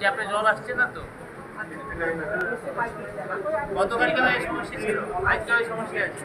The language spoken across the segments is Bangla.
ট্যাপে জল আসছে না তো? গতকালকে এই সমস্যা ছিল? আজকে ওই সমস্যা আছে।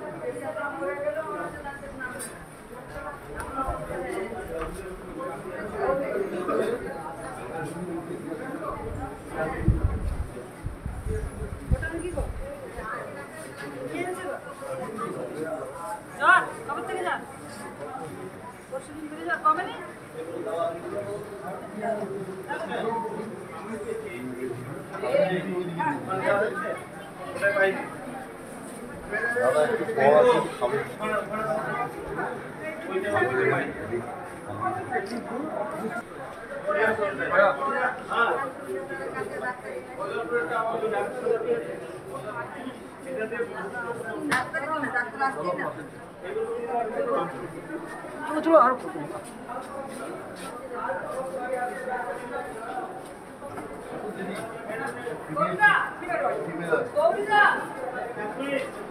Bye-bye. কবে থেকে যান পরশু দিন থেকে জ্বর কমেনি গৌরীদা লাইটগুলো জ্বলছে না কেন গো?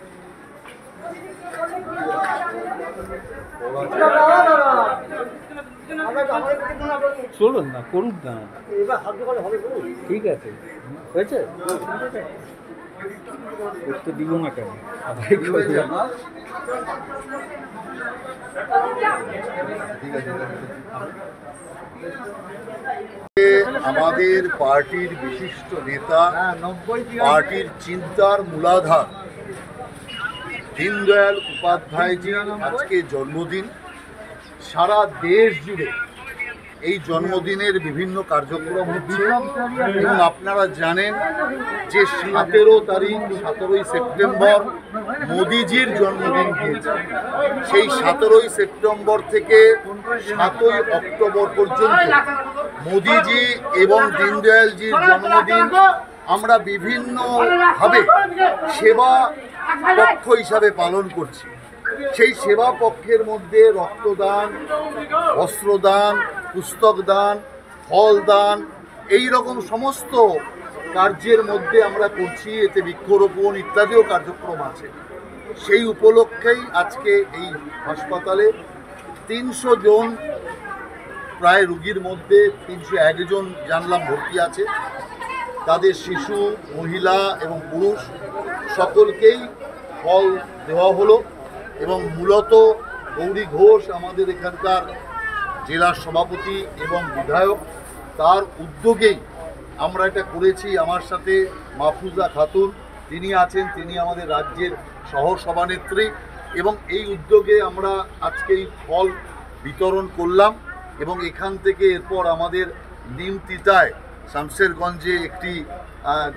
চলুন না করুন না। ঠিক আছে। হয়েছে? করতে দিব না কেন? আমাদের পার্টির বিশিষ্ট নেতা পার্টির চিন্তার মূলাধার। দীনদয়াল উপাধ্যায়জি আজকে জন্মদিন। সারা দেশ জুড়ে এই জন্মদিনের বিভিন্ন কার্যক্রম হচ্ছে। এবং আপনারা জানেন যে সতেরো তারিখ, সতেরোই সেপ্টেম্বর মোদিজির জন্মদিন গিয়েছে সেই সতেরোই সেপ্টেম্বর থেকে সাতই অক্টোবর পর্যন্ত মোদিজি এবং দীনদয়ালজির জন্মদিন আমরা বিভিন্নভাবে সেবা পক্ষ হিসাবে পালন করছি। সেই সেবা পক্ষের মধ্যে রক্তদান, অস্ত্রদান পুস্তক দান ফল দান এই রকম সমস্ত কার্যের মধ্যে আমরা করছি। এতে বৃক্ষরোপণ ইত্যাদিও কার্যক্রম আছে। সেই উপলক্ষেই আজকে এই হাসপাতালে তিনশো জন প্রায় রুগীর মধ্যে তিনশো একজন জানলাম ভর্তি আছে। তাদের শিশু, মহিলা এবং পুরুষ সকলকেই ফল দেওয়া হলো এবং মূলত গৌরী ঘোষ আমাদের এখানকার জেলার সভাপতি এবং বিধায়ক, তার উদ্যোগেই আমরা এটা করেছি আমার সাথে মাহফুজা খাতুন, তিনি আছেন, তিনি আমাদের রাজ্যের সহ সভানেত্রী এবং এই উদ্যোগে আমরা আজকে এই ফল বিতরণ করলাম এবং এখান থেকে এরপর আমাদের নিমতিতায় শামশেরগঞ্জে একটি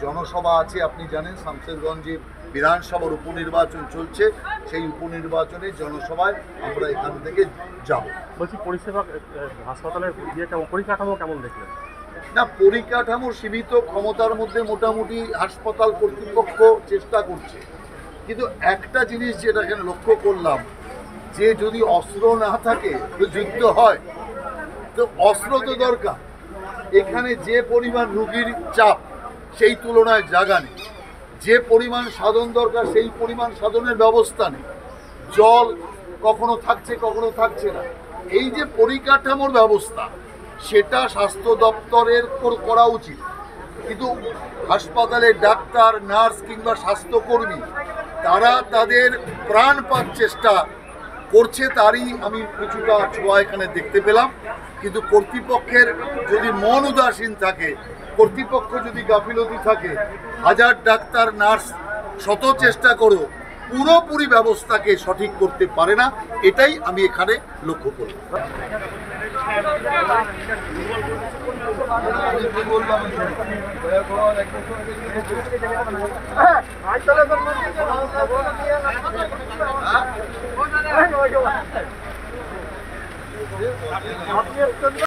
জনসভা আছে আপনি জানেন শামশেরগঞ্জে বিধানসভার উপনির্বাচন চলছে। সেই উপনির্বাচনে জনসভায় আমরা এখান থেকে যাব। বলছি পরিষেবা হাসপাতালের ইয়ে কেমন পরিকাঠামো কেমন দেখলেন? না পরিকাঠামো সীমিত ক্ষমতার মধ্যে মোটামুটি হাসপাতাল কর্তৃপক্ষ চেষ্টা করছে। কিন্তু একটা জিনিস যেটা এখানে লক্ষ্য করলাম যে যদি অস্ত্র না থাকে তো যুদ্ধ হয়। তো অস্ত্র তো দরকার। এখানে যে পরিমাণ রুগীর চাপ, সেই তুলনায় জায়গা নেই। যে পরিমাণ সাধন দরকার, সেই পরিমাণ সাধনের ব্যবস্থা নেই। জল কখনো থাকছে কখনো থাকছে না। এই যে পরিকাঠামোর ব্যবস্থা, সেটা স্বাস্থ্য দপ্তরের করা উচিত। কিন্তু হাসপাতালে ডাক্তার, নার্স কিংবা স্বাস্থ্যকর্মী, তারা তাদের প্রাণপাত চেষ্টা করছে তারই আমি কিছুটা ছোঁয়া এখানে দেখতে পেলাম। কিন্তু কর্তৃপক্ষের যদি মন উদাসীন থাকে, কর্তৃপক্ষ যদি গাফিলতি থাকে, হাজার ডাক্তার, নার্স শত চেষ্টা করো পুরোপুরি ব্যবস্থাকে সঠিক করতে পারে না, এটাই আমি এখানে লক্ষ্য করি। আমি কি বললাম